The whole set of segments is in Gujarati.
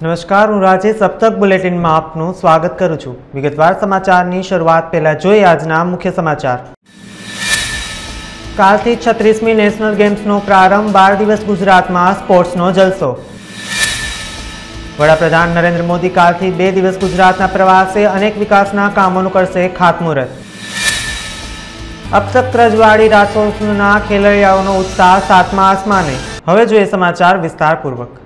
નમસ્કાર, હું રાજે સપ્તક બુલેટિનમાં આપનું સ્વાગત કરું છું. વિગતવાર સમાચારની શરૂઆત પહેલા જોઈએ આજના મુખ્ય સમાચાર. કાલથી છત્રીસમી નેશનલ ગેમ્સનો પ્રારંભ બાર દિવસ ગુજરાતમાં સ્પોર્ટ્સનો જલસો. વડાપ્રધાન નરેન્દ્ર મોદી કાલથી બે દિવસ ગુજરાતના પ્રવાસે અનેક વિકાસના કામોનું કરશે ખાતમુહૂર્ત. અબ તક રજવાડી રાસોત્સવના ખેલૈયાઓનો ઉત્સાહ સાતમા આસમાને. હવે જોઈએ સમાચાર વિસ્તારપૂર્વક.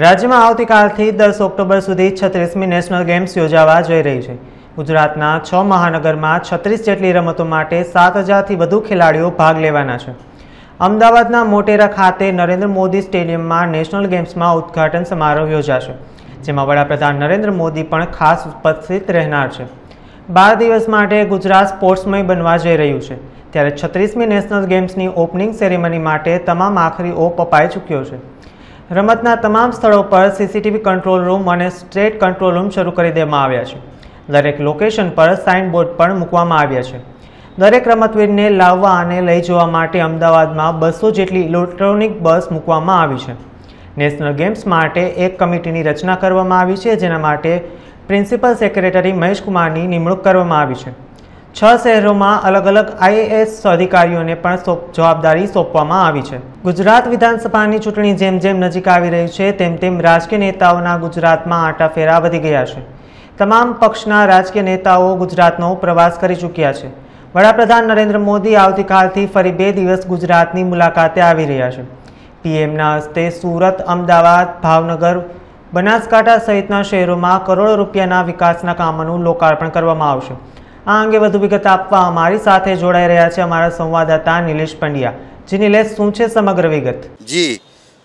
રાજ્યમાં આવતીકાલથી દસ ઓક્ટોબર સુધી છત્રીસમી નેશનલ ગેમ્સ યોજાવા જઈ રહી છે. ગુજરાતના છ મહાનગરમાં છત્રીસ જેટલી રમતો માટે સાત હજારથી વધુ ખેલાડીઓ ભાગ લેવાના છે. અમદાવાદના મોટેરા ખાતે નરેન્દ્ર મોદી સ્ટેડિયમમાં નેશનલ ગેમ્સમાં ઉદ્ઘાટન સમારોહ યોજાશે, જેમાં વડાપ્રધાન નરેન્દ્ર મોદી પણ ખાસ ઉપસ્થિત રહેનાર છે. બાર દિવસ માટે ગુજરાત સ્પોર્ટ્સમય બનવા જઈ રહ્યું છે, ત્યારે છત્રીસમી નેશનલ ગેમ્સની ઓપનિંગ સેરેમની માટે તમામ આખરી ઓપ અપાઈ ચૂક્યો છે. રમતના તમામ સ્થળો પર સીસીટીવી કંટ્રોલ રૂમ અને સ્ટેટ કંટ્રોલ રૂમ શરૂ કરી દેવામાં આવ્યા છે. દરેક લોકેશન પર સાઇન બોર્ડ પણ મૂકવામાં આવ્યા છે. દરેક રમતવીરને લાવવા અને લઈ જવા માટે અમદાવાદમાં બસો જેટલી ઇલેક્ટ્રોનિક બસ મૂકવામાં આવી છે. નેશનલ ગેમ્સ માટે એક કમિટીની રચના કરવામાં આવી છે, જેના માટે પ્રિન્સિપલ સેક્રેટરી મહેશકુમારની નિમણૂક કરવામાં આવી છે. છ શહેરોમાં અલગ અલગ આઈએએસ અધિકારીઓને પણ જવાબદારી સોંપવામાં આવી છે. ગુજરાત વિધાનસભાની ચૂંટણી જેમ જેમ નજીક આવી રહી છે, તેમ તેમ રાજકીય નેતાઓના ગુજરાતમાં આંટાફેરા વધી ગયા છે. તમામ પક્ષના રાજકીય નેતાઓ ગુજરાતનો પ્રવાસ કરી ચૂક્યા છે. વડાપ્રધાન નરેન્દ્ર મોદી આવતીકાલથી ફરી બે દિવસ ગુજરાતની મુલાકાતે આવી રહ્યા છે. પીએમના હસ્તે સુરત, અમદાવાદ, ભાવનગર, બનાસકાંઠા સહિતના શહેરોમાં કરોડો રૂપિયાના વિકાસના કામોનું લોકાર્પણ કરવામાં આવશે. આ અંગે વધુ વિગત આપવા અમારી સાથે જોડાઈ રહ્યા છે અમારા સંવાદદાતા નિલેશ પંડ્યા. જી નિલેશ, શું છે સમગ્ર વિગત? જી,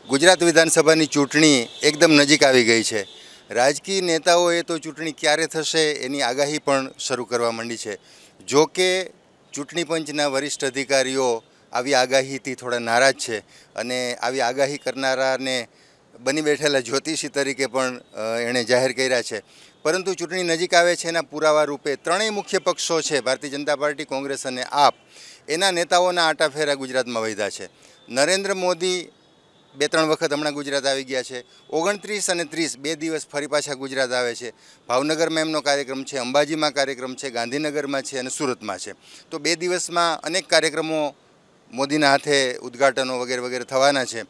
ગુજરાત વિધાનસભાની ચૂંટણી એકદમ નજીક આવી ગઈ છે. રાજકીય નેતાઓએ તો ચૂંટણી ક્યારે થશે એની આગાહી પણ શરૂ કરવા માંડી છે. જો કે ચૂંટણી પંચના વરિષ્ઠ અધિકારીઓ આવી આગાહીથી થોડા નારાજ છે અને આવી આગાહી કરનારાને બની બેઠેલા જ્યોતિષી તરીકે પણ એણે જાહેર કર્યા છે. પરંતુ ચૂંટણી નજીક આવે છે એના પુરાવા રૂપે ત્રણેય મુખ્ય પક્ષો છે, ભારતીય જનતા પાર્ટી, કોંગ્રેસ અને આપ, એના નેતાઓના આટાફેરા ગુજરાતમાં વધ્યા છે. નરેન્દ્ર મોદી બે ત્રણ વખત હમણાં ગુજરાત આવી ગયા છે. ઓગણત્રીસ અને ત્રીસ બે દિવસ ફરી પાછા ગુજરાત આવે છે. ભાવનગરમાં એમનો કાર્યક્રમ છે, અંબાજીમાં કાર્યક્રમ છે, ગાંધીનગરમાં છે અને સુરતમાં છે. તો બે દિવસમાં અનેક કાર્યક્રમો મોદીના હાથે ઉદ્ઘાટનો વગેરે વગેરે થવાના છે.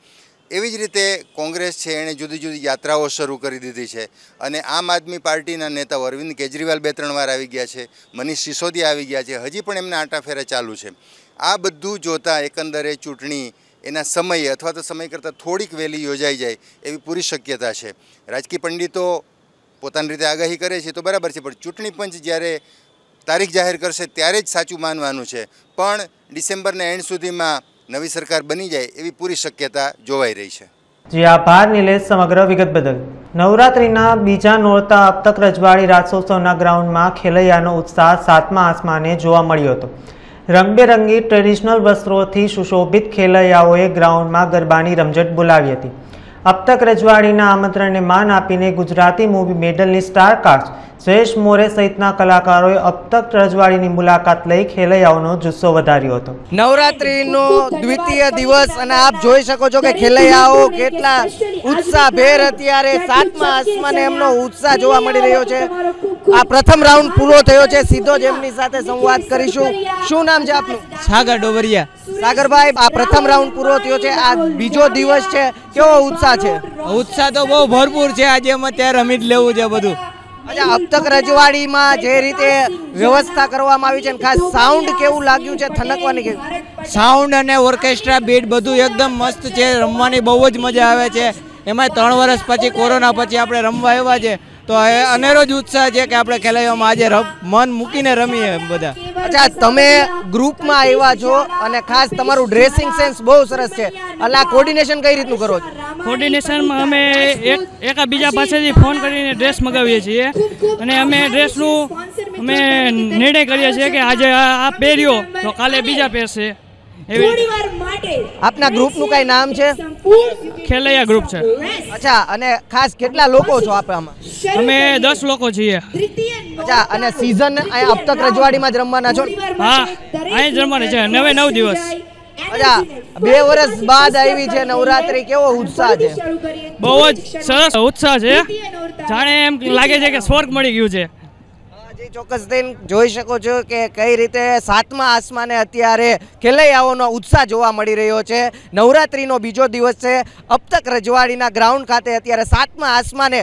એવી જ રીતે કોંગ્રેસ છે, એણે જુદી જુદી યાત્રાઓ શરૂ કરી દીધી છે. અને આમ આદમી પાર્ટીના નેતાઓ અરવિંદ કેજરીવાલ બે ત્રણ વાર આવી ગયા છે, મનીષ સિસોદિયા આવી ગયા છે, હજી પણ એમના આંટાફેરા ચાલુ છે. આ બધું જોતાં એકંદરે ચૂંટણી એના સમયે અથવા તો સમય કરતાં થોડીક વહેલી યોજાઈ જાય એવી પૂરી શક્યતા છે. રાજકીય પંડિતો પોતાની રીતે આગાહી કરે છે તો બરાબર છે, પણ ચૂંટણી પંચ જ્યારે તારીખ જાહેર કરશે ત્યારે જ સાચું માનવાનું છે. પણ ડિસેમ્બરના એન્ડ સુધીમાં નવી સરકાર બની જાય એવી પૂરી શક્યતા જોવાઈ રહી છે. જી આભાર નિલેશ સમગ્ર વિગત બદલ. નવરાત્રિના બીજા નોરતા અબ રજવાડી રાસોત્સવના ગ્રાઉન્ડમાં ખેલૈયાનો ઉત્સાહ સાતમા આસમાને જોવા મળ્યો હતો. રંગબેરંગી ટ્રેડિશનલ વસ્ત્રોથી સુશોભિત ખેલૈયાઓએ ગ્રાઉન્ડમાં ગરબાની રમઝટ બોલાવી હતી. અબ તક રજવાડીના આમંત્રણને માન આપીને ગુજરાતી મૂવી મેડલની સ્ટાર કાસ્ટ જયેશ મોરે સહિતના કલાકારોએ અબ તક રજવાડીની મુલાકાત લઈ ખેલૈયાઓનો જુસ્સો વધાર્યો હતો. નવરાત્રીનો દ્વિતીય દિવસ અને આપ જોઈ શકો છો કે ખેલૈયાઓ કેટલા ઉત્સાહભેર અત્યારે સાતમા આસમાને એમનો ઉત્સાહ જોવા મળી રહ્યો છે. આ પ્રથમ રાઉન્ડ પૂરો થયો છે. સીધો જ એમની સાથે સંવાદ કરીશું. શું નામ છે આપનું? સાગર ડોબરિયા સાગરભાઈ આ પ્રથમ રાઉન્ડ પૂરો થયો છે. આ બીજો દિવસ છે. કેવો ઉત્સાહ છે? ઉત્સાહ તો બહુ ભરપૂર છે. આજે અમે ત્યાં રમી જ લેવું છે બધું. અચ્છા અબ તક રજવાડીમાં જે રીતે વ્યવસ્થા કરવામાં આવી છે ખાસ સાઉન્ડ કેવું લાગ્યું છે થનકવાની કેવું? સાઉન્ડ અને ઓર્કેસ્ટ્રા બીટ બધું એકદમ મસ્ત છે. રમવાની બહુ જ મજા આવે છે. એમાં ત્રણ વર્ષ પછી કોરોના પછી આપણે રમવા આવ્યા છે. તો એ અનેરો જ ઉત્સાહ છે કે આપણે ખેલાડીઓમાં આજે રમ- મન મૂકીને રમીએ બધા. અચ્છા તમે ગ્રુપમાં આવ્યા છો અને ખાસ તમારું ડ્રેસિંગ સેન્સ બહુ સરસ છે. એટલે આ કોર્ડિનેશન કઈ રીતનું કરો છો? કોર્ડિનેશનમાં અમે એક એકાબીજા પાસેથી ફોન કરીને ડ્રેસ મગાવીએ છીએ. અને અમે ડ્રેસનું અમે નિર્ણય કરીએ છીએ કે આજે આ આ પહેર્યો તો કાલે બીજા પહેરશે. એવી રીતે. આપના ગ્રુપનું કઈ નામ છે? ખેલૈયા ગ્રુપ છે. અચ્છા અને ખાસ કેટલા લોકો છો આપ આમાં અમે દસ લોકો છીએ. અચ્છા અને સીઝન અહીંયા અબ તક રજવાડીમાં જ રમવાના છો? હા અહીં જ રમવાની છે. નવે નવ દિવસ અચ્છા બે વર્ષ બાદ આવી છે નવરાત્રી કેવો ઉત્સાહ છે? બહુ જ સરસ ઉત્સાહ છે. જાણે એમ લાગે છે કે સ્વર્ગ મળી ગયું છે. જી ચોક્કસ થઈને જોઈ શકો છો કે કઈ રીતે સાતમા આસમાને અત્યારે ખેલૈયાઓનો ઉત્સાહ જોવા મળી રહ્યો છે. નવરાત્રીનો બીજો દિવસ છે. અબતક રજવાડીના ગ્રાઉન્ડ ખાતે અત્યારે સાતમા આસમાને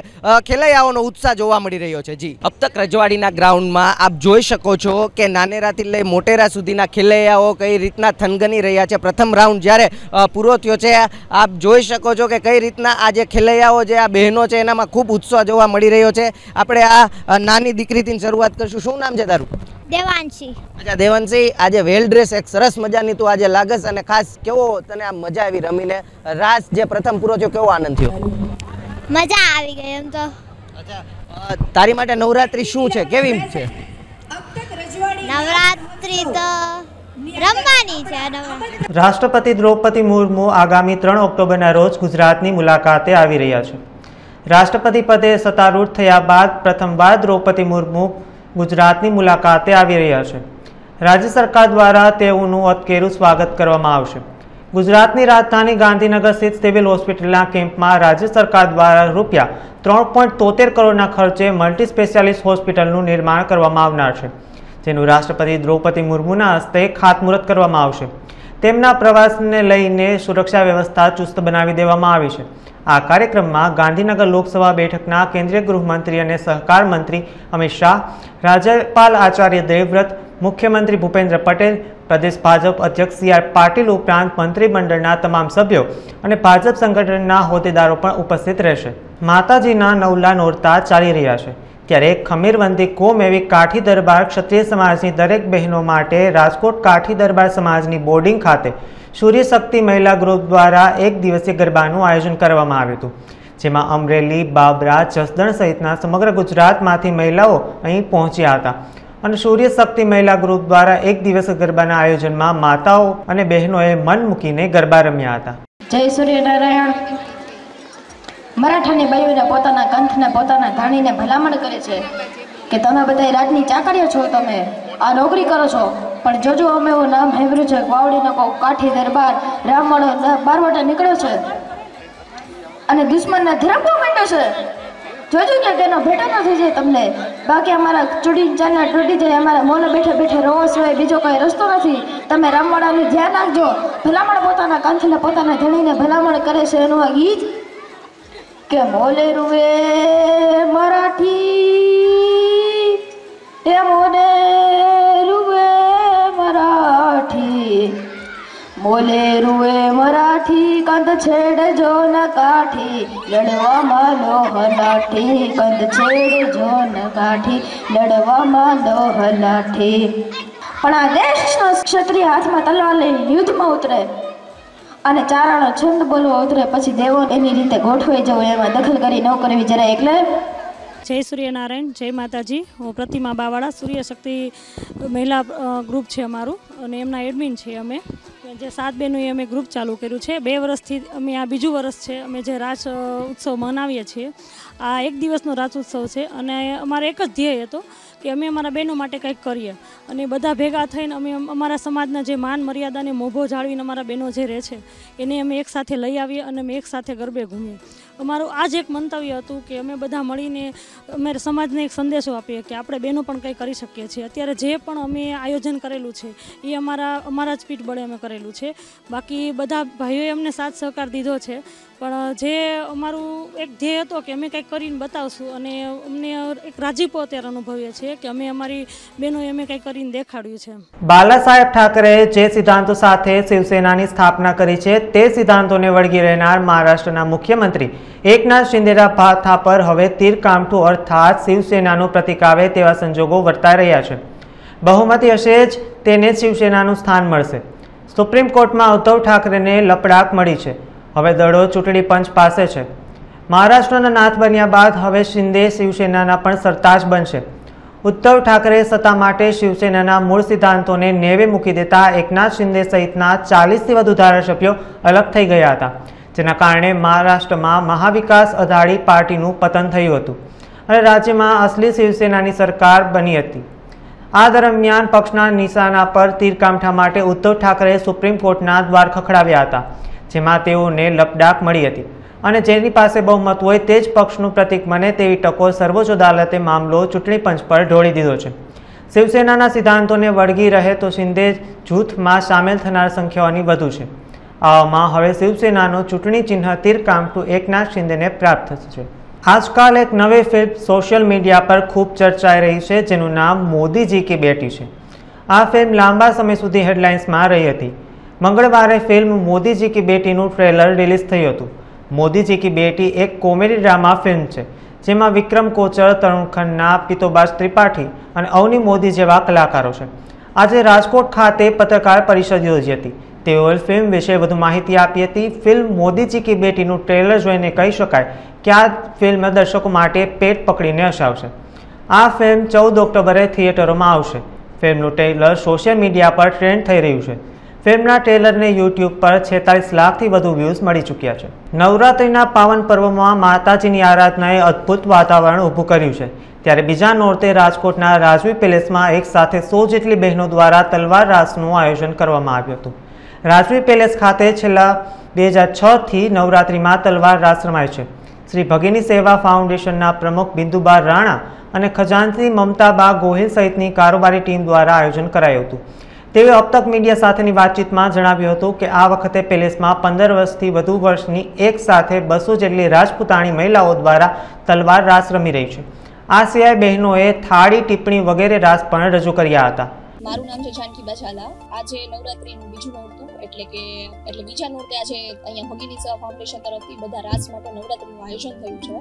ખેલૈયાઓનો ઉત્સાહ જોવા મળી રહ્યો છે. જી. અબતક રજવાડીના ગ્રાઉન્ડમાં આપ જોઈ શકો છો કે નાનેરાથી લઈ મોટેરા સુધીના ખેલૈયાઓ કઈ રીતના થનગની રહ્યા છે. પ્રથમ રાઉન્ડ જ્યારે પૂરો થયો છે, આપ જોઈ શકો છો કે કઈ રીતના આ જે ખેલૈયાઓ જે આ બહેનો છે, એનામાં ખૂબ ઉત્સાહ જોવા મળી રહ્યો છે. આપણે આ નાની દીકરીથી શરૂઆત કરશું. શું નામ છે તારું? દેવાંશી. અચ્છા દેવનસિંહ આજે વેલ ડ્રેસ એક સરસ મજાની તું આજે લાગસ અને ખાસ કેવો તને આ મજા આવી રમીને? રાસ જે પ્રથમ પૂરો થયો કેવો આનંદ થયો? મજા આવી ગઈ એમ તો. અચ્છા તારી માટે નવરાત્રી શું છે? કેવી છે? નવરાત્રી તો રમવાની છે રાષ્ટ્રપતિ દ્રૌપદી મુર્મુ આગામી ત્રણ ઓક્ટોબરના રોજ ગુજરાતની મુલાકાતે આવી રહ્યા છે. રાષ્ટ્રપતિ પદે સત્તારૂઢ થયા બાદ પ્રથમવાર દ્રૌપદી મુર્મુ ગુજરાતની મુલાકાતે આવી રહ્યા છે. રાજ્ય સરકાર દ્વારા તેઓનું અતકેરું સ્વાગત કરવામાં આવશે. ગુજરાતની રાજધાની ગાંધીનગર સ્થિત સિવિલ હોસ્પિટલના કેમ્પમાં રાજ્ય સરકાર દ્વારા રૂપિયા ત્રણ પોઈન્ટ તોતેર કરોડના ખર્ચે મલ્ટી સ્પેશિયાલિસ્ટ હોસ્પિટલનું નિર્માણ કરવામાં આવનાર છે. જેનું રાષ્ટ્રપતિ દ્રૌપદી મુર્મુના હસ્તે ખાતમુહૂર્ત કરવામાં આવશે. તેમના પ્રવાસને લઈને સુરક્ષા વ્યવસ્થા ચુસ્ત બનાવી દેવામાં આવી છે. આ કાર્યક્રમમાં ગાંધીનગર લોકસભા બેઠકના કેન્દ્રીય ગૃહમંત્રી અને સહકાર મંત્રી અમિત શાહ, રાજ્યપાલ આચાર્ય દેવવ્રત, મુખ્યમંત્રી ભૂપેન્દ્ર પટેલ, પ્રદેશ ભાજપ અધ્યક્ષ સી આર પાટીલ ઉપરાંત મંત્રીમંડળના તમામ સભ્યો અને ભાજપ સંગઠનના હોદ્દેદારો પણ ઉપસ્થિત રહેશે. માતાજીના નવલા નોરતા ચાલી રહ્યા છે. ત્યારે ખમીરવંદી કોમ એવી કાઠી દરબાર ક્ષત્રિય સમાજની દરેક બહેનો માટે રાજકોટ કાઠી દરબાર સમાજની બોર્ડિંગ ખાતે સૂર્ય શક્તિ મહિલા ગ્રુપ દ્વારા એક દિવસીય ગરબાનું આયોજન કરવામાં આવ્યું હતું. જેમાં અમરેલી, બાબરા, જસદણ સહિતના સમગ્ર ગુજરાતમાંથી મહિલાઓ અહીં પહોંચ્યા હતા. અને સૂર્ય શક્તિ મહિલા ગ્રુપ દ્વારા એક દિવસ ગરબાના આયોજનમાં માતાઓ અને બહેનોએ મન મૂકીને ગરબા રમ્યા હતા. જય સૂર્યનારાયણ. મરાઠાની બાઈઓને પોતાના કંઠને પોતાના ધાણીને ભલામણ કરે છે કે તમે બધા રાજની ચાકરીઓ છો તમે. આ નોકરી કરો છો. પણ જોજો અમે એવું નામ સાંભળ્યું છે, વાવડીનો કોઈ કાઠી દરબાર રામવાળો બારવાટા નીકળ્યો છે. અને દુશ્મનને ધીરપવા માંડ્યો છે. જોજો કે તેનો ભેટો ન થઈ જાય તમને. બાકી અમારા ચૂડી ચાલના તૂટી જાય, અમારા મોને બેઠે બેઠે રોવો સિવાય બીજો કોઈ રસ્તો નથી. તમે રામવાડાનું ધ્યાન રાખજો. ભલામણ પોતાના કંઠને પોતાના ધણીને ભલામણ કરે છે એનું આ ગીત. કે મોલે રૂએ મરાઠી? એ મોને રૂએ મરાઠી? મોલે રૂએ મરાઠી કંદ છેડજો ન કાઠી? લડવામાં લોહ લાઠી કંદ છેડજો ન કાઠી? લડવામાં લોહ લાઠી. પણ આ દેશનો ક્ષત્રિય હાથમાં તલવાર લઈને યુદ્ધમાં ઉતરે. અને ચારણો છંદ બોલવો ઉતરે, પછી દેવો એની રીતે ગોઠવાઈ જવું એમાં દખલ કરી ન કરવી જરા એટલે. જય સૂર્યનારાયણ, જય માતાજી. હું પ્રતિમા બાવાળા, સૂર્યશક્તિ મહિલા ગ્રુપ છે અમારું અને એમના એડમિન છીએ અમે. જે સાત બહેનોએ અમે ગ્રુપ ચાલુ કર્યું છે, બે વર્ષથી અમે આ બીજું વર્ષ છે, અમે જે રાસ ઉત્સવ મનાવીએ છીએ, આ એક દિવસનો રાસ ઉત્સવ છે અને અમારો એક જ ધ્યેય હતો કે અમે અમારા બહેનો માટે કંઈક કરીએ. અને બધા ભેગા થઈને અમે અમારા સમાજના જે માન મર્યાદાને મોભો જાળવીને અમારા બહેનો જે રહે છે, એને અમે એક સાથે લઈ આવીએ અને અમે એક સાથે ગરબે ઘૂમીએ. અમારું આ જ એક મંતવ્ય હતું કે અમે બધા મળીને અમે સમાજને એક સંદેશો આપીએ કે આપણે બહેનો પણ કંઈ કરી શકીએ છીએ. અત્યારે જે પણ અમે આયોજન કરેલું છે, એ અમારા અમારા જ પીઠ બળે અમે કરેલું છે. બાકી બધા ભાઈઓએ અમને સાથ સહકાર દીધો છે. પણ જે અમારું એક ધ્યેય હતો કે અમે કંઈક કરીને બતાવશું અને અમને એક રાજીપો અત્યારે અનુભવીએ છીએ કે અમે અમારી બહેનોએ અમે કંઈક કરીને દેખાડ્યું છે બાલા સાહેબ ઠાકરે જે સિદ્ધાંતો સાથે શિવસેનાની સ્થાપના કરી છે, તે સિદ્ધાંતોને વળગી રહેનાર મહારાષ્ટ્રના મુખ્યમંત્રી એકનાથ શિંદેના ભાથા પર હવે તીર કામઠું અર્થાત શિવસેનાનું પ્રતિક આવે તેવા સંજોગો વર્તાઈ રહ્યા છે. બહુમતી હશે જ તેને શિવસેનાનું સ્થાન મળશે. સુપ્રીમ કોર્ટમાં ઉદ્ધવ ઠાકરેને લપડાક મળી છે. હવે દડો ચૂંટણી પંચ પાસે છે. મહારાષ્ટ્રના નાથ બન્યા બાદ હવે શિંદે શિવસેનાના પણ સરતાજ બનશે. ઉદ્ધવ ઠાકરે સત્તા માટે શિવસેનાના મૂળ સિદ્ધાંતોને નેવે મૂકી દેતા એકનાથ શિંદે સહિતના ચાલીસથી વધુ ધારાસભ્યો અલગ થઈ ગયા હતા. જેના કારણે મહારાષ્ટ્રમાં મહાવિકાસ અઘાડી પાર્ટીનું પતન થયું હતું. અને રાજ્યમાં અસલી શિવસેનાની સરકાર બની હતી. આ દરમિયાન પક્ષના નિશાના પર તીરકામઠા માટે ઉદ્ધવ ઠાકરે સુપ્રીમ કોર્ટના દ્વાર ખખડાવ્યા હતા, જેમાં તેઓને લપડાક મળી હતી. અને જેની પાસે બહુમત હોય તે જ પક્ષનું પ્રતિક બને તેવી ટકોર સર્વોચ્ચ અદાલતે મામલો ચૂંટણી પંચ પર ઢોળી દીધો છે. શિવસેનાના સિદ્ધાંતોને વળગી રહે તો શિંદે જૂથમાં સામેલ થનાર સંખ્યાઓની વધુ છે. આવામાં હવે શિવસેનાનું ચૂંટણી ચિહ્ન તીરકામઠું એકનાથ શિંદેને પ્રાપ્ત થશે. આજકાલ એક નવી ફિલ્મ સોશિયલ મીડિયા પર ખૂબ ચર્ચાઈ રહી છે, જેનું નામ મોદીજી કી બેટી છે. આ ફિલ્મ લાંબા સમય સુધી હેડલાઇન્સમાં રહી હતી. મંગળવારે ફિલ્મ મોદીજી કી બેટીનું ટ્રેલર રિલીઝ થયું હતું. મોદીજી કી બેટી એક કોમેડી ડ્રામા ફિલ્મ છે, જેમાં વિક્રમ કોચર તરુણ ખન્ના, પિતોબાજ ત્રિપાઠી અને અવની મોદી જેવા કલાકારો છે. આજે રાજકોટ ખાતે પત્રકાર પરિષદ યોજી હતી. તેઓએ ફિલ્મ વિશે વધુ માહિતી આપી હતી. ફિલ્મ મોદીજી કી બેટીનું ટ્રેલર જોઈને કહી શકાય કે આ ફિલ્મ દર્શકો માટે પેટ પકડીને હસાવશે. આ ફિલ્મ ચૌદ ઓક્ટોબરે થિયેટરોમાં આવશે. ફિલ્મનું ટ્રેલર સોશિયલ મીડિયા પર ટ્રેન્ડ થઈ રહ્યું છે. ફિલ્મના ટ્રેલરને યુટ્યુબ પર છેતાલીસ લાખથી વધુ વ્યૂઝ મળી ચૂક્યા છે. નવરાત્રિના પાવન પર્વમાં માતાજીની આરાધનાએ અદ્ભુત વાતાવરણ ઊભું કર્યું છે. ત્યારે બીજા નોરતે રાજકોટના રાજવી પેલેસમાં એક સાથે સો જેટલી બહેનો દ્વારા તલવાર રાસનું આયોજન કરવામાં આવ્યું હતું. રાજવી પેલેસ ખાતે છેલ્લા બે હજાર છથી નવરાત્રિમાં તલવાર રાસ રમાય છે. શ્રી ભગીની સેવા ફાઉન્ડેશનના પ્રમુખ બિંદુબા રાણા અને ખજાનચી મમતાબા ગોહિલ સહિતની કારોબારી ટીમ દ્વારા આયોજન કરાયું હતું. તેઓએ અબતક મીડિયા સાથેની વાતચીતમાં જણાવ્યું હતું કે આ વખતે પેલેસમાં પંદર વર્ષથી વધુ વર્ષની એક સાથે બસો જેટલી રાજપૂતાણી મહિલાઓ દ્વારા તલવાર રાસ રમી રહી છે. આ સિવાય બહેનોએ થાળી ટિપ્પણી વગેરે રાસ પણ રજૂ કર્યા હતા. મારું નામ છે જાનકી બજાલા. આજે નવરાત્રીનું બીજું નોરતું એટલે કે એટલે બીજા નોરતે આજે અહીંયા ભગીની સેવા ફાઉન્ડેશન તરફથી બધા રાસ માટે નવરાત્રીનું આયોજન થયું છે.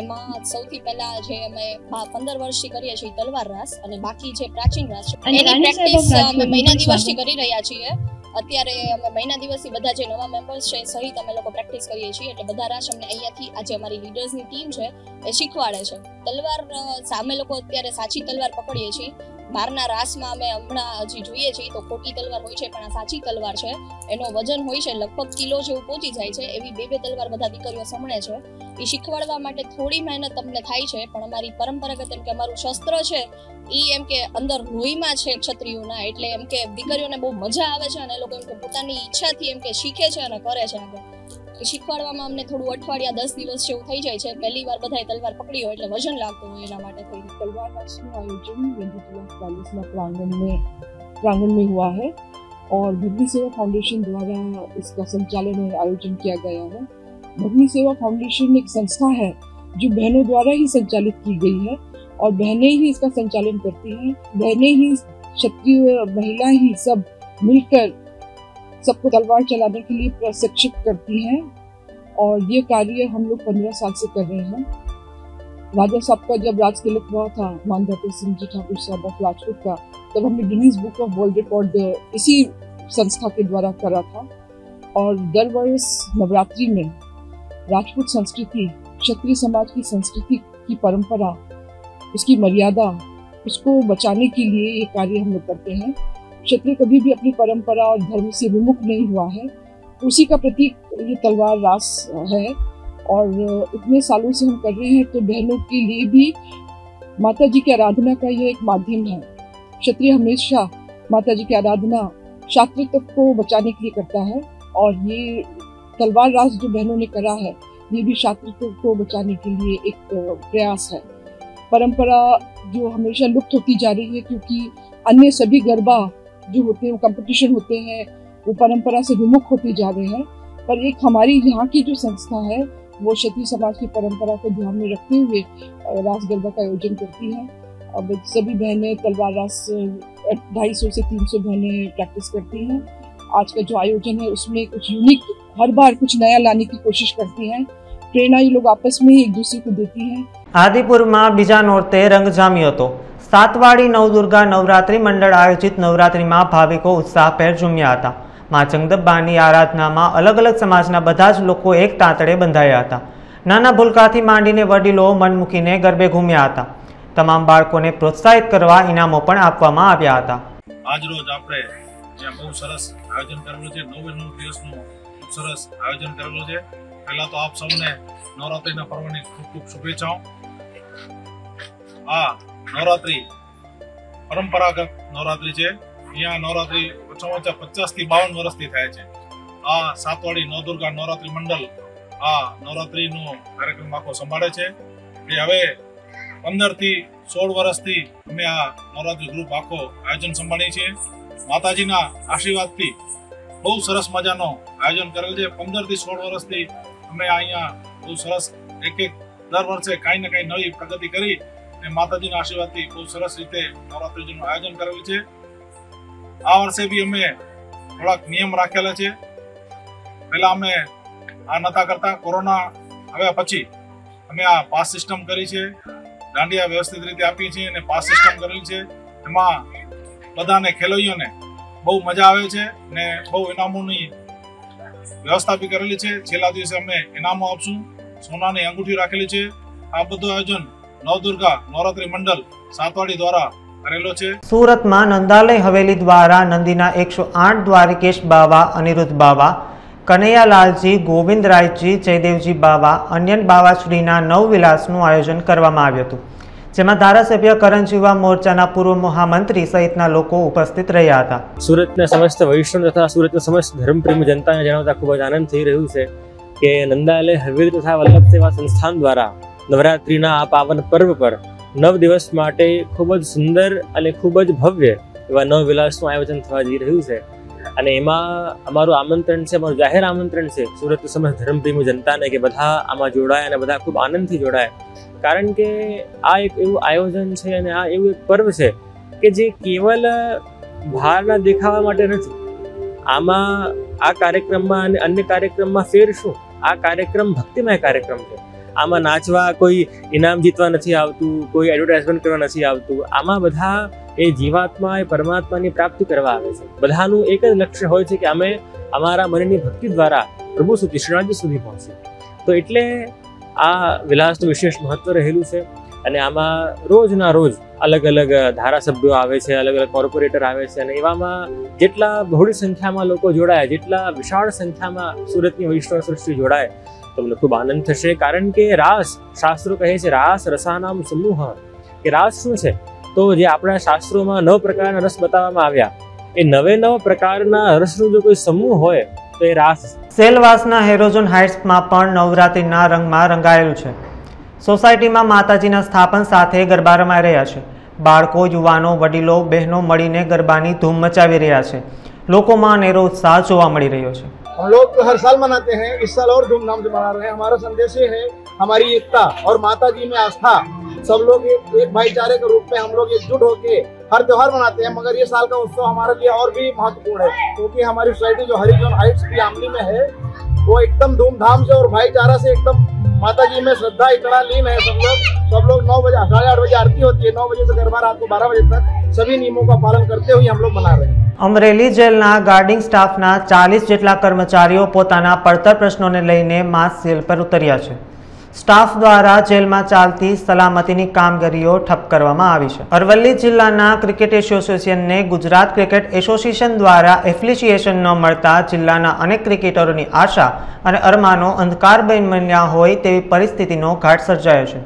એમાં સૌથી પહેલા જે અમે પંદર વર્ષથી કરીએ છીએ તલવાર રાસ અને બાકી જે પ્રાચીન રાસ છે એની પ્રેક્ટિસ અમે મહિના દિવસથી કરી રહ્યા છીએ. અત્યારે અમે મહિના દિવસથી બધા જે નવા મેમ્બર્સ છે સહિત અમે લોકો પ્રેક્ટિસ કરીએ છીએ એટલે બધા રાસ અમને અહીંયાથી આજે અમારી લીડર્સની ટીમ છે એ શીખવાડે છે. તલવાર સામે લોકો અત્યારે સાચી તલવાર પકડીએ છીએ. બહારના રાસમાં અમે હમણાં હજી જોઈએ છીએ તો ખોટી તલવાર હોય છે, પણ આ સાચી તલવાર છે. એનો વજન હોય છે, લગભગ કિલો જેવું પહોંચી જાય છે, એવી બે બે તલવાર બધા દીકરીઓ સમણે છે. એ શીખવાડવા માટે થોડી મહેનત તમને થાય છે, પણ અમારી પરંપરાગત એમ કે અમારું શસ્ત્ર છે એ એમ કે અંદર લોહીમાં છે ક્ષત્રિયોના, એટલે એમ કે દીકરીઓને બહુ મજા આવે છે અને એ લોકો એમ કે પોતાની ઈચ્છાથી એમ કે શીખે છે અને કરે છે આગળ. શીખવાડવામાં અમને થોડું અઠવાડિયા દસ દિવસ જેવું થઈ જાય છે પહેલી વાર બધાએ તલવાર પકડી હોય એટલે વજન લાગતું હોય એના માટે થઈને तलवार रास का आयोजन वेंकटलाल पैलेस प्रांगण में प्रांगण में हुआ है और भगनी सेवा फाउंडेशन द्वारा इसका संचालन और आयोजन किया गया है भगनी सेवा फाउंडेशन एक संस्था है जो बहनों द्वारा ही संचालित की गई है और बहनें ही इसका संचालन करती हैं बहनें ही क्षत्रिय महिला ही सब मिलकर सबको तलवार चलाने के लिए प्रशिक्षित करती हैं और ये कार्य हम लोग पंद्रह साल से कर रहे हैं। राजा साहब का जब राज तिलक हुआ था मानधाता सिंह जी ठाकुर साहब ऑफ़ राजपूत का, तब हमने Guinness book of world record इसी संस्था के द्वारा करा था। और दर वर्ष नवरात्रि में राजपूत संस्कृति, क्षत्रिय समाज की संस्कृति की परंपरा, उसकी मर्यादा, उसको बचाने के लिए ये कार्य हम लोग करते हैं। क्षत्रिय कभी भी अपनी परंपरा और धर्म से विमुख नहीं हुआ है। उसी का प्रतीक ये तलवार रास है और इतने सालों से हम कर रहे हैं तो बहनों के लिए भी माता जी की आराधना का यह एक माध्यम है। क्षत्रिय हमेशा माता जी की आराधना शास्त्रित्व को बचाने के लिए करता है और ये तलवार रास जो बहनों ने करा है, ये भी शास्त्रित्व को बचाने के लिए एक प्रयास है। परंपरा जो हमेशा लुप्त होती जा रही है, क्योंकि अन्य सभी गरबा जो होते हैं वो कंपटीशन होते हैं वो परंपरा से विमुख होते जा रहे हैं पर एक हमारी यहाँ की जो संस्था है वो क्षत्रिय समाज की परंपरा को ध्यान में रखते हुए अ, रास गरबा का आयोजन करती हैं अब सभी बहनें तलवार रास ढाई सौ से तीन सौ बहनें प्रैक्टिस करती हैं आज का जो आयोजन है उसमें कुछ यूनिक हर बार कुछ नया लाने की कोशिश करती हैं प्रेरणा ये लोग आपस में ही एक दूसरे को देती हैं આદિપુરમાં બીજા નોરતે રંગ જામ્યો હતો સાતવાડી નવદુર્ગા નવરાત્રિ મંડળ આયોજિત નવરાત્રિમાં ભાવિકો ઉત્સાહભેર ઝૂમ્યા હતા. માં જગદંબાની આરાધનામાં અલગ અલગ સમાજના બધા જ લોકો એક તાંતડે બંધાયા હતા. નાના ભૂલકાથી માંડીને વડીલો મન મૂકીને ગરબે ઘૂમ્યા હતા. તમામ બાળકોને પ્રોત્સાહિત કરવા ઇનામો પણ આપવામાં આવ્યા હતા. આજ રોજ આપણે જ્યાં બહુ સરસ આયોજન કરેલું છે નવ નવ દિવસનું ખૂબ સરસ આયોજન કરેલું છે. પહેલાં તો આપ સૌને નવરાત્રિના પર્વની ખૂબ ખૂબ શુભેચ્છાઓ. આ નવરાત્રિ. પરંપરાગત નવરાત્રી છે. અહીંયા નવરાત્રી ઓછામાં ઓછા પચાસથી બાવન વર્ષથી થાય છે. આ સાતવાડી નવદુર્ગા નવરાત્રી મંડળ આ નવરાત્રીનો કાર્યક્રમ આખો સંભાળે છે. એ હવે પંદરથી સોળ વર્ષથી અમે આ નવરાત્રી ગ્રુપ આખો આયોજન સંભાળીએ છીએ. માતાજીના આશીર્વાદથી બહુ સરસ મજાનો આયોજન કરેલ છે. પંદરથી સોળ વર્ષથી અમે અહીંયા બહુ સરસ એક એક દર વર્ષે કાંઈ ને કાંઈ નવી પ્રગતિ કરી અને માતાજીના આશીર્વાદથી બહુ સરસ રીતે નવરાત્રીજીનું આયોજન કરેલું છે. આ વર્ષે બી અમે થોડાક નિયમ રાખેલા છે. પહેલા અમે આ નતા કરતા, કોરોના હવે પછી અમે આ પાસ સિસ્ટમ કરી છે. દાંડિયા વ્યવસ્થિત રીતે આપીએ છીએ અને પાસ સિસ્ટમ કરેલી છે. એમાં બધાને, ખેલૈયોને બહુ મજા આવે છે ને બહુ ઇનામોની વ્યવસ્થા બી કરેલી છે. છેલ્લા દિવસે અમે ઇનામો આપશું. સોનાની અંગૂઠી રાખેલી છે. આ બધું આયોજન નવદુર્ગા નવરાત્રી મંડળ સાતવાડી દ્વારા કરેલો છે. સુરતમાં નંદાલય હવેલી દ્વારા નંદીના એકસો આઠ દ્વારિકેશ બાવા અનિરુદ્ધ બાવા કનૈયાલાલજી ગોવિંદરાયજી જયદેવજી બાવા અન્યન બાવાશ્રીના નવવિલાસનું આયોજન કરવામાં આવ્યું હતું જેમાં ધારાસભ્ય કરણ યુવા મોરચાના પૂર્વ મહામંત્રી સહિતના લોકો ઉપસ્થિત રહ્યા હતા. સુરતના સમસ્ત વૈષ્ણવ તથા સુરતના સમસ્ત ધર્મપ્રેમી જનતાને જણાવતા ખૂબ જ આનંદ થઈ રહ્યું છે કે નંદાલય હવેલી તથા વલ્લભ સેવા સંસ્થાન દ્વારા નવરાત્રિના આ પાવન પર્વ પર નવ દિવસ માટે ખૂબ જ સુંદર અને ખૂબ જ ભવ્ય એવા નવ વિલાસનું આયોજન થવા જઈ રહ્યું છે. અને એમાં અમારું આમંત્રણ છે, અમારું જાહેર આમંત્રણ છે, સુરત સમસ્ત ધર્મપ્રેમી જનતાને કે બધા આમાં જોડાય અને બધા ખૂબ આનંદથી જોડાય. કારણ કે આ એક એવું આયોજન છે અને આ એવું એક પર્વ છે કે જે કેવલ બહારના દેખાવા માટે નથી. આમાં આ કાર્યક્રમમાં અને અન્ય કાર્યક્રમમાં ફેર શું આ કાર્યક્રમ ભક્તિમય કાર્યક્રમ છે. આમાં નાચવા કોઈ ઇનામ જીતવા નથી આવતું, કોઈ એડવર્ટાઇઝમેન્ટ કરવા નથી આવતું. આમાં બધા એ જીવાત્મા, એ પરમાત્માની પ્રાપ્તિ કરવા આવે છે. બધાનું એક જ લક્ષ્ય હોય છે કે અમે અમારા મનની ભક્તિ દ્વારા પ્રભુ સુધી શ્રીનાથજી સુધી પહોંચીએ. તો એટલે આ વિલાસનું વિશેષ મહત્વ રહેલું છે. અને આમાં રોજના રોજ અલગ અલગ ધારાસભ્યો આવે છે, અલગ અલગ કોર્પોરેટર આવે છે અને એવામાં જેટલા બહોળી સંખ્યામાં લોકો જોડાય, જેટલા વિશાળ સંખ્યામાં સુરતની વૈષ્ણવ સૃષ્ટિ જોડાય, તમને ખૂબ આનંદ થશે. કારણ કે રાસ શાસ્ત્રો કહે છે, રાસ રસાનામ સમૂહ કે રાસ શું છે? તો જે આપણા શાસ્ત્રોમાં નવ પ્રકારના રસ બતાવવામાં આવ્યા. એ નવે નવ પ્રકારના રસનો જો કોઈ સમૂહ હોય, તો એ રાસ સેલવાસના હેરોઝોન હાઇટ્સમાં પણ નવરાત્રિના રંગમાં રંગાયેલું છે. સોસાયટીમાં માતાજીના સ્થાપન સાથે ગરબા રમાઈ રહ્યા છે બાળકો યુવાનો વડીલો બહેનો મળીને ગરબાની ધૂમ મચાવી રહ્યા છે લોકોમાં અનેરો ઉત્સાહ જોવા મળી રહ્યો છે हम लोग हर साल मनाते हैं इस साल और धूमधाम से मना रहे हैं हमारा संदेश ये है हमारी एकता और माता जी में आस्था सब लोग एक, एक भाईचारे के रूप में हम लोग एकजुट होके हर त्योहार मनाते हैं मगर ये साल का उत्सव हमारे लिए और भी महत्वपूर्ण है क्योंकि हमारी सोसाइटी जो हरिजन हाइट्स की आमली में है वो एकदम धूमधाम से और भाईचारा से एकदम माता जी में श्रद्धा इतना लीन है सब लोग सब लोग नौ बजे साढ़े आठ बजे आरती होती है नौ बजे से गरबा रात को बारह बजे तक सभी नियमों का पालन करते हुए हम लोग मना रहे हैं અમરેલી જેલના ગાર્ડિંગ સ્ટાફના ચાલીસ જેટલા કર્મચારીઓ પોતાના પડતર પ્રશ્નોને લઈને માસ સેલ પર ઉતર્યા છે સ્ટાફ દ્વારા જેલમાં ચાલતી સલામતીની કામગીરીઓ ઠપ કરવામાં આવી છે. અરવલ્લી જિલ્લાના ક્રિકેટ એસોસિએશનને ગુજરાત ક્રિકેટ એસોસિએશન દ્વારા એફિલિશિએશન ન મળતા જિલ્લાના અનેક ક્રિકેટરોની આશા અને અરમાનો અંધકાર બન્યા હોય તેવી પરિસ્થિતિનો ઘાટ સર્જાયો છે.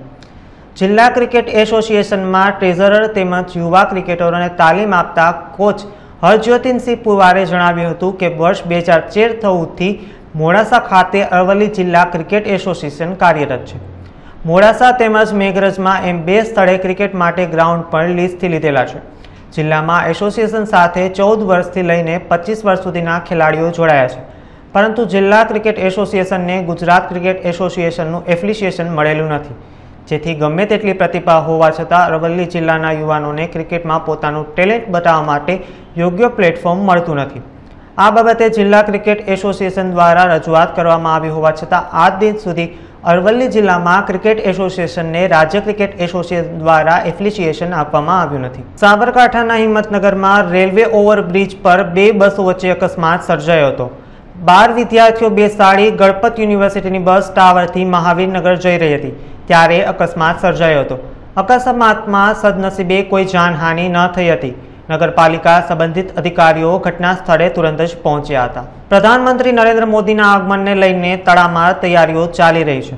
જિલ્લા ક્રિકેટ એસોસિએશનમાં ટ્રેઝરર તેમજ યુવા ક્રિકેટરોને તાલીમ આપતા કોચ હરજ્યોતિનસિંહ પુવારે જણાવ્યું હતું કે વર્ષ બે હજાર તેર ચૌદથી મોડાસા ખાતે અરવલ્લી જિલ્લા ક્રિકેટ એસોસિએશન કાર્યરત છે. મોડાસા તેમજ મેઘરજમાં એમ બે સ્થળે ક્રિકેટ માટે ગ્રાઉન્ડ પણ લીઝથી લીધેલા છે. જિલ્લામાં એસોસિએશન સાથે ચૌદ વર્ષથી લઈને પચીસ વર્ષ સુધીના ખેલાડીઓ જોડાયા છે. પરંતુ જિલ્લા ક્રિકેટ એસોસિએશનને ગુજરાત ક્રિકેટ એસોસિએશનનું એફિલિશિએશન મળેલું નથી. જેથી ગમે તેટલી પ્રતિભા હોવા છતાં અરવલ્લી જિલ્લાના યુવાનોને ક્રિકેટમાં પોતાનું ટેલેન્ટ બતાવવા માટે યોગ્ય પ્લેટફોર્મ મળતું નથી. આ બાબતે જિલ્લા ક્રિકેટ એસોસિએશન દ્વારા રજૂઆત કરવામાં આવી હોવા છતાં આજ દિન સુધી અરવલ્લી જિલ્લામાં ક્રિકેટ એસોસિએશનને રાજ્ય ક્રિકેટ એસોસિએશન દ્વારા એફિલિશિએશન આપવામાં આવ્યું નથી. સાબરકાંઠાના હિંમતનગરમાં રેલવે ઓવરબ્રિજ પર બે બસો વચ્ચે અકસ્માત સર્જાયો હતો. બાર વિદ્યાર્થીઓ બેસાડી ગણપત યુનિવર્સિટીની બસ ટાવરથી મહાવીરનગર જઈ રહી હતી, ત્યારે અકસ્માત સર્જાયો હતો. અકસ્માતમાં સદનસીબે કોઈ જાનહાનિ ન થઈ હતી. નગરપાલિકા સંબંધિત અધિકારીઓ ઘટના સ્થળે તુરંત જ પહોંચ્યા હતા. પ્રધાનમંત્રી નરેન્દ્ર મોદીના આગમનને લઈને તડામાર તૈયારીઓ ચાલી રહી છે.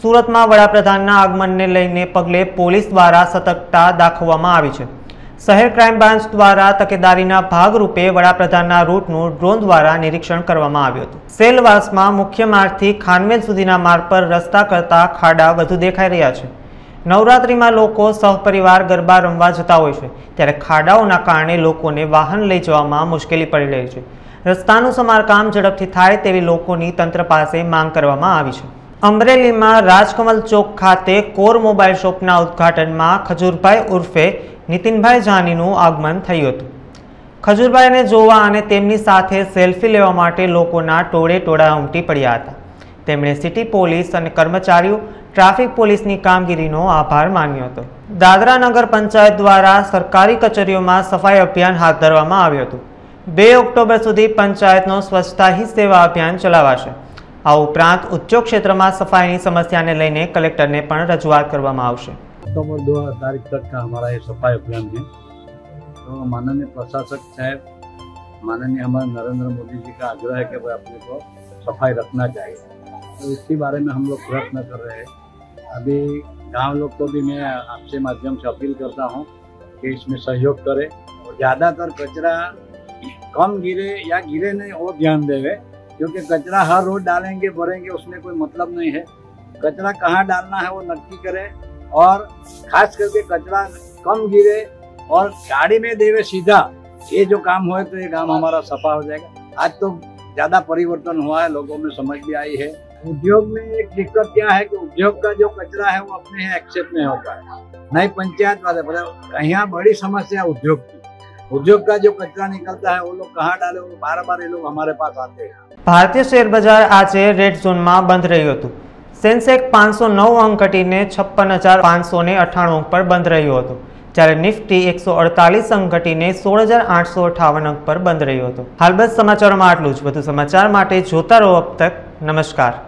સુરતમાં વડાપ્રધાનના આગમનને લઈને પગલે પોલીસ દ્વારા સતર્કતા દાખવવામાં આવી છે. શહેર ક્રાઇમ બ્રાન્ચ દ્વારા તકેદારીના ભાગરૂપે વડાપ્રધાનના રૂટનું ડ્રોન દ્વારા નિરીક્ષણ કરવામાં આવ્યું હતું. સેલવાસમાં મુખ્ય માર્ગથી ખાનવેલ સુધીના માર્ગ પર રસ્તા કરતા ખાડા વધુ દેખાઈ રહ્યા છે. નવરાત્રિમાં લોકો સહપરિવાર ગરબા રમવા જતા હોય છે. ત્યારે ખાડાઓના કારણે લોકોને વાહન લઈ જવામાં મુશ્કેલી પડી રહી છે. રસ્તાનું સમારકામ ઝડપથી થાય તેવી લોકોની તંત્ર પાસે માંગ કરવામાં આવી છે. અમરેલીમાં રાજકમલ ચોક ખાતે કોર મોબાઈલ શોપના ઉદ્ઘાટનમાં ખજૂરભાઈ ઉર્ફે નીતિનભાઈ જાનીનું આગમન થયું હતું. ખજૂરભાઈને જોવા અને તેમની સાથે સેલ્ફી લેવા માટે લોકોના ટોળે ટોળા ઉમટી પડ્યા હતા. તેમણે સિટી પોલીસ અને કર્મચારીઓ ટ્રાફિક પોલીસની કામગીરીનો આભાર માન્યો હતો દાદરા નગર પંચાયત દ્વારા સરકારી કચેરીઓમાં સફાઈ અભિયાન હાથ ધરવામાં આવ્યું હતું બે ઓક્ટોબર સુધી પંચાયતનો સ્વચ્છતા હી સેવા અભિયાન ચલાવાશે આ ઉપરાંત ઉદ્યોગ ક્ષેત્રમાં સફાઈની સમસ્યાને લઈને કલેક્ટરને પણ રજૂઆત કરવામાં આવશે अक्टूबर दो तारीख तक का हमारा ये सफाई अभियान है तो माननीय प्रशासक साहब माननीय हमारे नरेंद्र मोदी जी का आग्रह है कि भाई अपने को सफाई रखना चाहिए तो इसी बारे में हम लोग प्रयत्न कर रहे हैं। अभी गाँव लोग को भी मैं आपसे माध्यम से अपील करता हूँ कि इसमें सहयोग करें और ज़्यादातर कचरा कम गिरे या गिरे नहीं, वो ध्यान देवे, क्योंकि कचरा हर रोज डालेंगे, भरेंगे, उसमें कोई मतलब नहीं है। कचरा कहाँ डालना है, वो नक्की करें और खास करके कचरा कम गिरे और गाड़ी में देवे सीधा, ये जो काम हो तो ये काम हमारा सफ़ा हो जाएगा। आज तो ज़्यादा परिवर्तन हुआ है, लोगों में समझ भी आई है। उद्योग में एक दिक्कत क्या है कि उद्योग का जो कचरा है वो अपने यहाँ एक्सेप्ट नहीं होता है नहीं पंचायत वाले मतलब यहाँ बड़ी समस्या है उद्योग की उद्योग का जो कचरा निकलता है वो लोग कहाँ डाले वो बार बार ये लोग हमारे पास आते हैं ભારતીય શેર બજાર આજે રેડ ઝોનમાં બંધ રહ્યું હતું સેન્સેક પાંચસો નવ અંક ઘટીને છપ્પન હજાર પાંચસો ને અઠ્ઠાણું અંક પર બંધ રહ્યું હતું જ્યારે નિફ્ટી એકસો અડતાલીસ અંક ઘટીને સોળ હજાર આઠસો અઠાવન અંક પર બંધ રહ્યું હતું હાલ બસ સમાચારોમાં આટલું જ વધુ સમાચાર માટે જોતા રહો અબ તક નમસ્કાર.